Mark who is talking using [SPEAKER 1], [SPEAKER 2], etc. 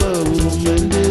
[SPEAKER 1] love, romantic.